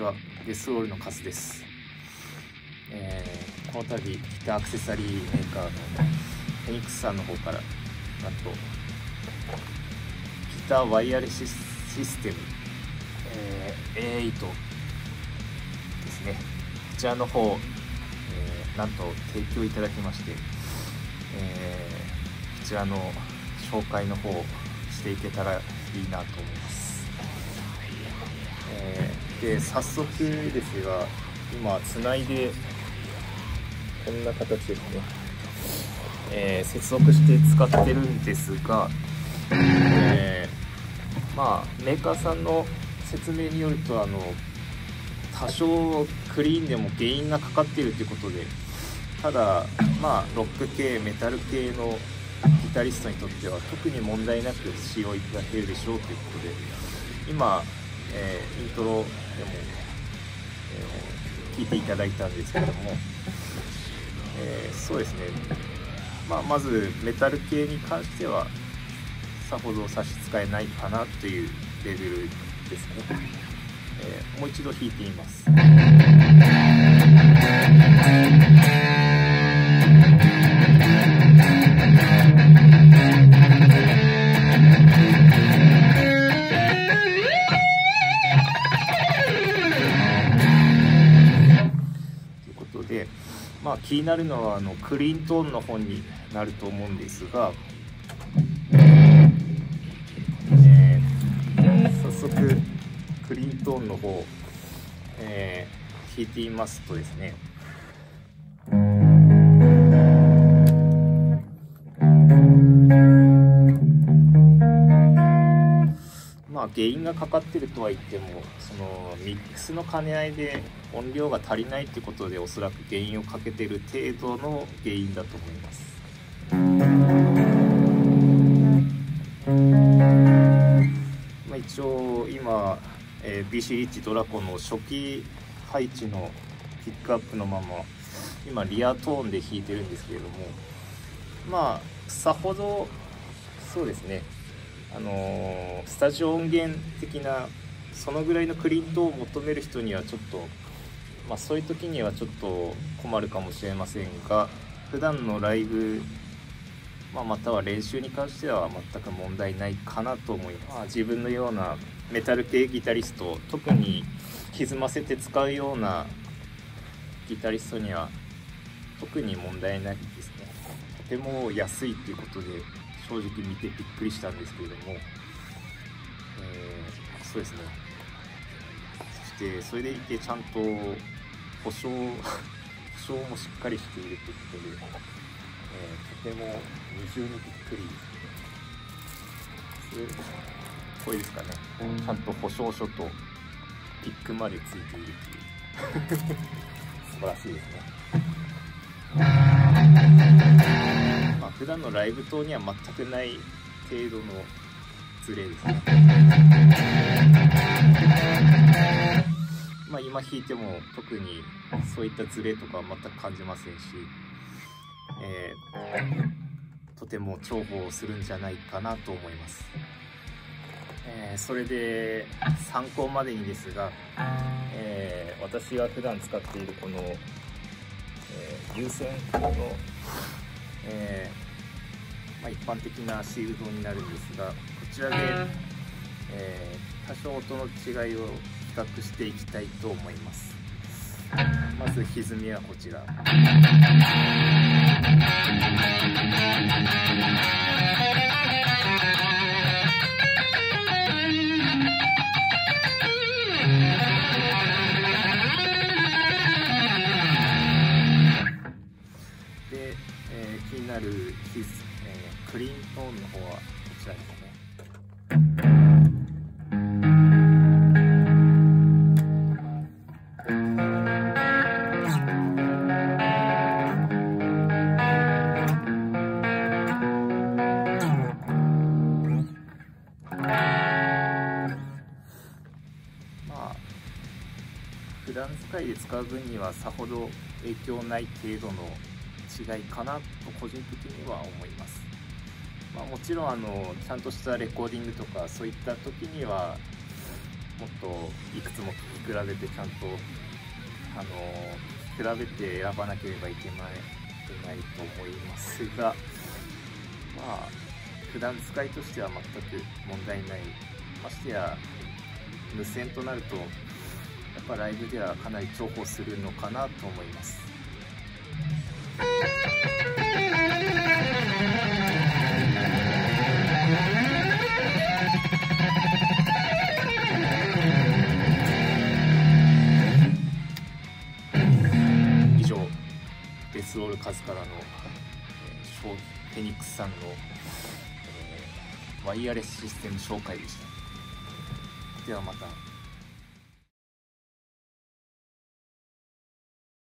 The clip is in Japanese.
ちは。デスオールのカスです、えーこの度ギターアクセサリーメーカーのフェニックスさんの方からなんとギターワイヤレスシステム、えー A8 ですね。こちらの方、えーなんと提供いただきまして、えーこちらの紹介の方していけたらいいなと思います、で早速ですが今つないでこんな形ですね、えー接続して使ってるんですが、えーまあメーカーさんの説明によるとあの多少クリーンでも原因がかかっているということでただまあロック系メタル系のギタリストにとっては特に問題なく使用いただけるでしょうということで今、えーイントロでも、えー聞いていただいたんですけども、えーそうですね、まあ、まずメタル系に関してはさほど差し支えないかなというレベルですね、えもう一度弾いてみます。まあ、気になるのはあのクリントーンの本になると思うんですが、えー早速クリントーンの方、えー聞いてみますとですね。まあ原因がかかってるとは言ってもそのミックスの兼ね合いで音量が足りないってことでおそらく原因をかけてる程度の原因だと思います。まあ、一応今、えー BC リッチドラコンの初期配置のピックアップのまま今リアトーンで弾いてるんですけれどもまあさほどそうですねあのースタジオ音源的なそのぐらいのクリーントを求める人にはちょっと、まあ、そういう時にはちょっと困るかもしれませんが普段のライブ、まあ、または練習に関しては全く問題ないかなと思います、まあ、自分のようなメタル系ギタリスト特に歪ませて使うようなギタリストには特に問題ないですね。とても安いっていうことで正直見てびっくりしたんですけれども、えーそうですね。そしてそれでいてちゃんと保証 保証もしっかりしているということで、えーとても二重にびっくり。ですねこれですかね。ちゃんと保証書とピックまでついているという。素晴らしいですね。あ普段のライブ等には全くない程度のズレですね。まあ今弾いても特にそういったズレとかは全く感じませんし、えーとても重宝するんじゃないかなと思います、えーそれで参考までにですが、えー私が普段使っているこの、えー有線の、えーまあ、一般的なシールドになるんですがこちらで、えー多少音の違いを比較していきたいと思います。まず歪みはこちらえー気になるヒズ、えークリーントーンの方はこちらですねまあ普段使いで使う分にはさほど影響ない程度の違いかなと個人的には思います、まあ、もちろんあのちゃんとしたレコーディングとかそういった時にはもっといくつも聞き比べてちゃんとあの比べて選ばなければいけないいけないと思いますがまあ普段使いとしては全く問題ない。ましてや無線となるとやっぱライブではかなり重宝するのかなと思います。以上デスロールカズからの、えーショーフェニックスさんの、えーワイヤレスシステム紹介でした。ではまた。